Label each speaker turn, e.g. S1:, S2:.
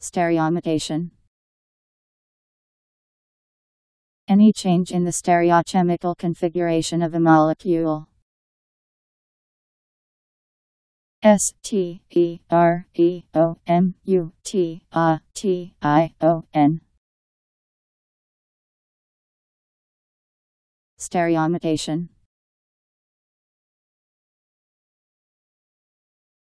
S1: Stereomutation. Any change in the stereochemical configuration of a molecule. S T E R E O M U T A T I O N. Stereomutation.